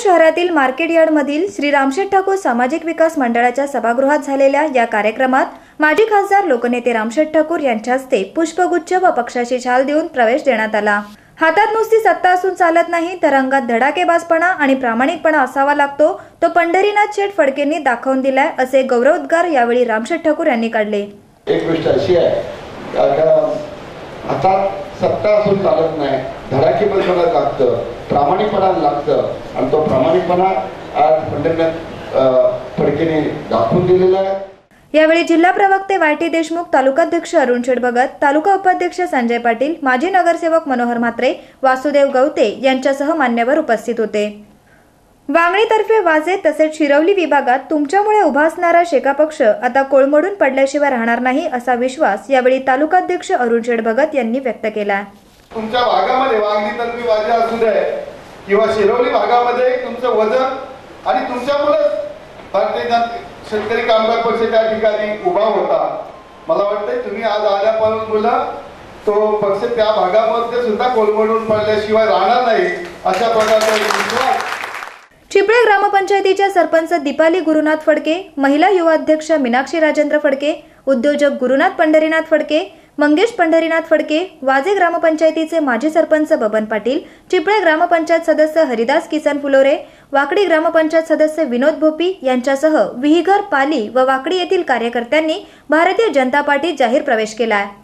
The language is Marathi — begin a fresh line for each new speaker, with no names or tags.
शहरातील मार्केट यार्डमधील श्री रामशेठ ठाकूर सामाजिक विकास मंडळाच्या सभागृहात झालेल्या या कार्यक्रमात माजी खासदार लोकनेते रामशेठ ठाकूर यांच्या हस्ते पुष्पगुच्छ व पक्षाची छाल देऊन प्रवेश देण्यात आला. हातात नुसती सत्ता असून चालत नाही तर अंगात धडाकेबाजपणा आणि प्रामाणिकपणा असावा लागतो तो पंढरीनाथ शेठ फडकेंनी दाखवून दिलाय असे गौरवोद्गार यावेळी रामशेठ ठाकूर यांनी काढले.
एक गोष्ट अशी आहे आता सत्ता असून चालत नाही. धडाकेबद्दल लागतं. प्रामाणिकपणा लागतं. आणि तो प्रामाणिकपणा आज पंढरनाथ फडकेने दाखवून दिलेला आहे.
यावेळी जिल्हा प्रवक्ते वाय टी देशमुख तालुकाध्यक्ष अरुण शेठ भगत तालुका उपाध्यक्ष संजय पाटील माजी नगरसेवक मनोहर म्हात्रे वासुदेव गवते यांच्यासह मान्यवर उपस्थित होते. वांगणीतर्फे वाजे तसेच शिरवली विभागात तुमच्यामुळे उभा असणारा शेका पक्ष आता कोळमडून पडल्याशिवाय राहणार नाही असा विश्वास यावेळी तालुकाध्यक्ष अरुण शेठ भगत यांनी व्यक्त केला.
तुमच्या भागामध्ये वाघली तर्फी वाजा असू दे किंवा शिरवली भागामध्ये तुमचं वजन आणि तुमच्यामुळे भारतीय शेतकरी कामगार पक्ष त्या ठिकाणी उभा होता. मला वाटतंय तुम्ही आज आल्यापासून बोला तो पक्ष त्या भागामध्ये सुद्धा कोलमडून पडल्याशिवाय राहणार नाही अशा प्रकारचा विश्वास
ग्रामपंचायतीच्या सरपंच दीपाली गुरुनाथ फडके महिला युवा अध्यक्ष मीनाक्षी राजेंद्र फडके उद्योजक गुरुनाथ पंढरीनाथ फडके मंगेश पंढरीनाथ फडके वाजे ग्रामपंचायतीचे माजी सरपंच बबन पाटील चिपळे ग्रामपंचायत सदस्य हरिदास किसन फुलोरे वाकडी ग्रामपंचायत सदस्य विनोद भोपी यांच्यासह विहिगर पाली व वाकडी येथील कार्यकर्त्यांनी भारतीय जनता पार्टीत जाहीर प्रवेश केला आहे.